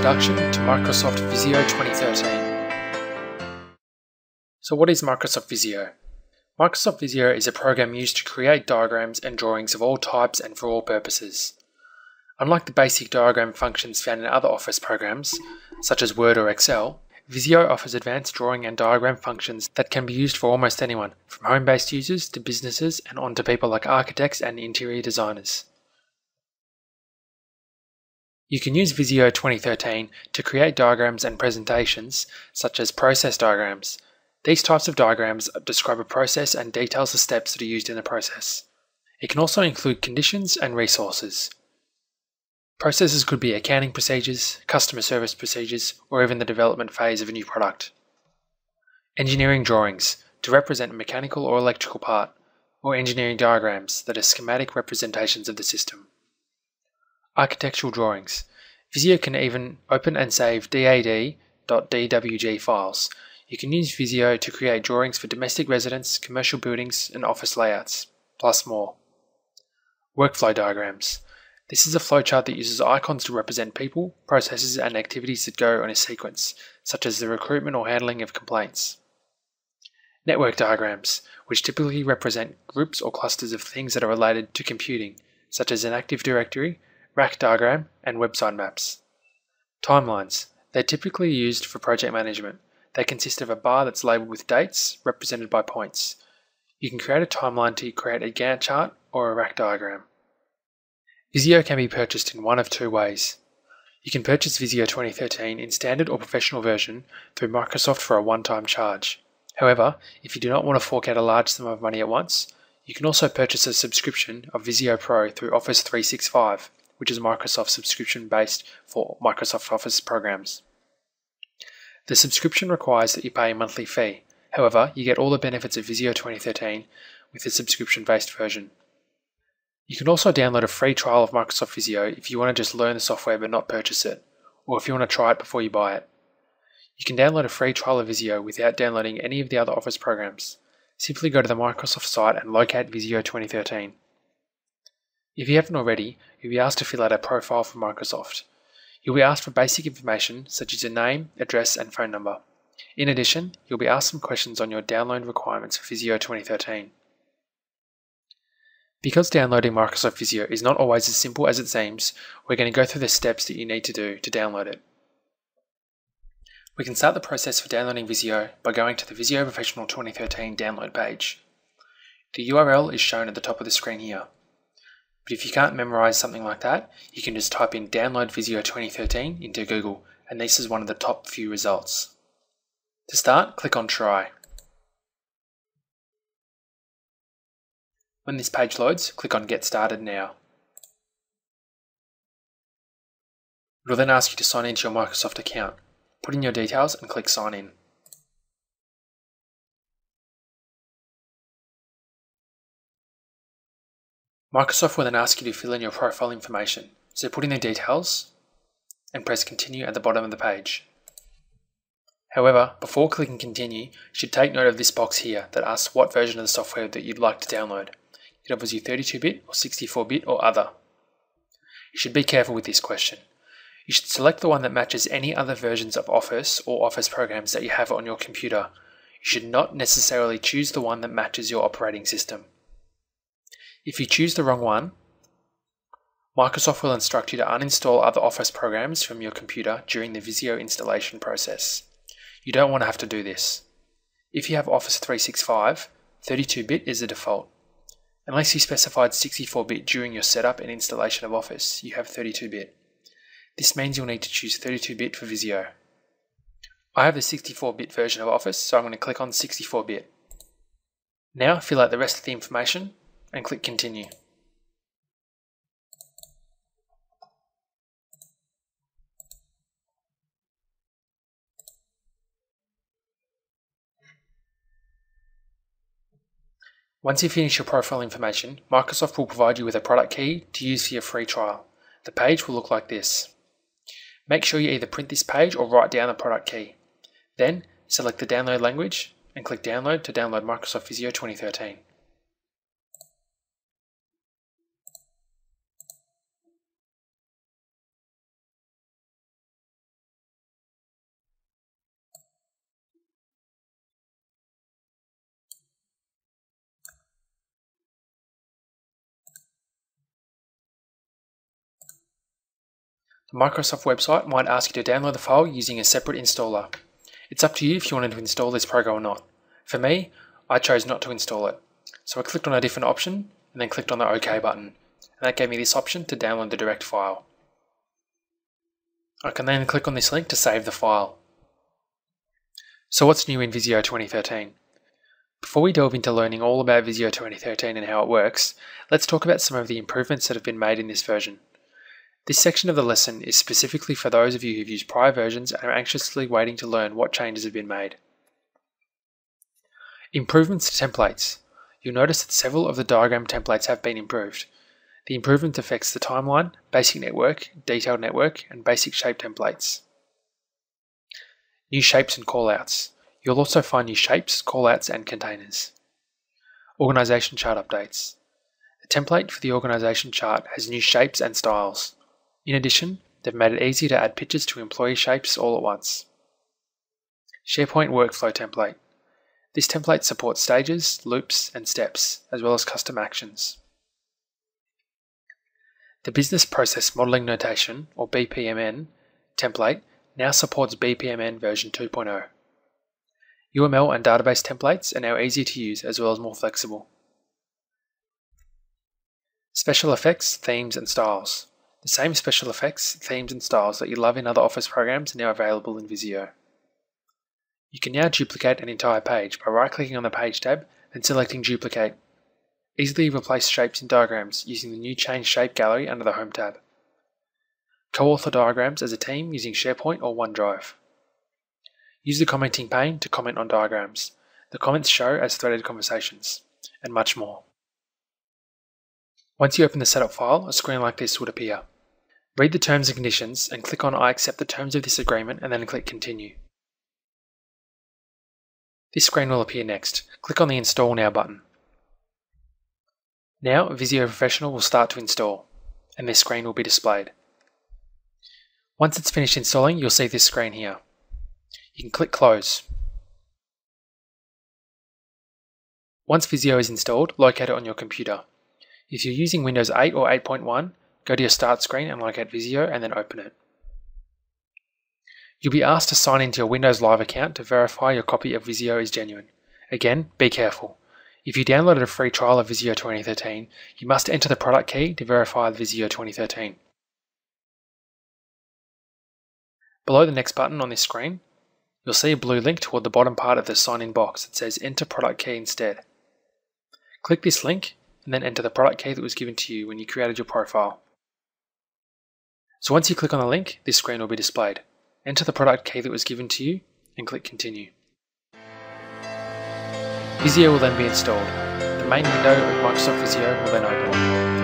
Introduction to Microsoft Visio 2013. So what is Microsoft Visio? Microsoft Visio is a program used to create diagrams and drawings of all types and for all purposes. Unlike the basic diagram functions found in other Office programs, such as Word or Excel, Visio offers advanced drawing and diagram functions that can be used for almost anyone, from home-based users to businesses and on to people like architects and interior designers. You can use Visio 2013 to create diagrams and presentations, such as process diagrams. These types of diagrams describe a process and details the steps that are used in the process. It can also include conditions and resources. Processes could be accounting procedures, customer service procedures, or even the development phase of a new product. Engineering drawings, to represent a mechanical or electrical part, or engineering diagrams that are schematic representations of the system. Architectural drawings. Visio can even open and save CAD.dwg files. You can use Visio to create drawings for domestic residents, commercial buildings, and office layouts, plus more. Workflow diagrams. This is a flowchart that uses icons to represent people, processes, and activities that go in a sequence, such as the recruitment or handling of complaints. Network diagrams, which typically represent groups or clusters of things that are related to computing, such as an Active Directory, rack diagram, and website maps. Timelines. They're typically used for project management. They consist of a bar that's labeled with dates, represented by points. You can create a timeline to create a Gantt chart or a rack diagram. Visio can be purchased in one of two ways. You can purchase Visio 2013 in standard or professional version through Microsoft for a one-time charge. However, if you do not want to fork out a large sum of money at once, you can also purchase a subscription of Visio Pro through Office 365 which is Microsoft subscription based for Microsoft Office programs. The subscription requires that you pay a monthly fee. However, you get all the benefits of Visio 2013 with the subscription based version. You can also download a free trial of Microsoft Visio if you want to just learn the software but not purchase it, or if you want to try it before you buy it. You can download a free trial of Visio without downloading any of the other Office programs. Simply go to the Microsoft site and locate Visio 2013. If you haven't already, you'll be asked to fill out a profile for Microsoft. You'll be asked for basic information such as your name, address, and phone number. In addition, you'll be asked some questions on your download requirements for Visio 2013. Because downloading Microsoft Visio is not always as simple as it seems, we're going to go through the steps that you need to do to download it. We can start the process for downloading Visio by going to the Visio Professional 2013 download page. The URL is shown at the top of the screen here. But if you can't memorize something like that, you can just type in download Visio 2013 into Google and this is one of the top few results. To start, click on try. When this page loads, click on get started now. It will then ask you to sign into your Microsoft account. Put in your details and click sign in. Microsoft will then ask you to fill in your profile information, so put in the details and press continue at the bottom of the page. However, before clicking continue, you should take note of this box here that asks what version of the software that you'd like to download. It offers you 32-bit or 64-bit or other. You should be careful with this question. You should select the one that matches any other versions of Office or Office programs that you have on your computer. You should not necessarily choose the one that matches your operating system. If you choose the wrong one, Microsoft will instruct you to uninstall other Office programs from your computer during the Visio installation process. You don't want to have to do this. If you have Office 365, 32-bit is the default. Unless you specified 64-bit during your setup and installation of Office, you have 32-bit. This means you'll need to choose 32-bit for Visio. I have the 64-bit version of Office, so I'm going to click on 64-bit. Now fill out the rest of the information and click continue. Once you finish your profile information, Microsoft will provide you with a product key to use for your free trial. The page will look like this. Make sure you either print this page or write down the product key. Then, select the download language and click download to download Microsoft Visio 2013. The Microsoft website might ask you to download the file using a separate installer. It's up to you if you wanted to install this program or not. For me, I chose not to install it. So I clicked on a different option and then clicked on the OK button. And that gave me this option to download the direct file. I can then click on this link to save the file. So what's new in Visio 2013? Before we delve into learning all about Visio 2013 and how it works, let's talk about some of the improvements that have been made in this version. This section of the lesson is specifically for those of you who've used prior versions and are anxiously waiting to learn what changes have been made. Improvements to templates. You'll notice that several of the diagram templates have been improved. The improvement affects the timeline, basic network, detailed network, and basic shape templates. New shapes and callouts. You'll also find new shapes, callouts, and containers. Organization chart updates. The template for the organization chart has new shapes and styles. In addition, they've made it easy to add pictures to employee shapes all at once. SharePoint Workflow Template. This template supports stages, loops, and steps, as well as custom actions. The Business Process Modeling Notation, or BPMN, template now supports BPMN version 2.0. UML and database templates are now easier to use as well as more flexible. Special effects, themes, and styles. The same special effects, themes, and styles that you love in other Office programs are now available in Visio. You can now duplicate an entire page by right-clicking on the Page tab and selecting Duplicate. Easily replace shapes in diagrams using the new Change Shape gallery under the Home tab. Co-author diagrams as a team using SharePoint or OneDrive. Use the commenting pane to comment on diagrams. The comments show as threaded conversations, and much more. Once you open the setup file, a screen like this would appear. Read the terms and conditions and click on I accept the terms of this agreement and then click continue. This screen will appear next. Click on the Install Now button. Now Visio Professional will start to install, and this screen will be displayed. Once it's finished installing, you'll see this screen here. You can click Close. Once Visio is installed, locate it on your computer. If you're using Windows 8 or 8.1, go to your Start screen and locate Visio and then open it. You'll be asked to sign into your Windows Live account to verify your copy of Visio is genuine. Again, be careful. If you downloaded a free trial of Visio 2013, you must enter the product key to verify Visio 2013. Below the next button on this screen, you'll see a blue link toward the bottom part of the sign in box that says enter product key instead. Click this link and then enter the product key that was given to you when you created your profile. So once you click on the link, this screen will be displayed. Enter the product key that was given to you and click continue. Visio will then be installed. The main window of Microsoft Visio will then open.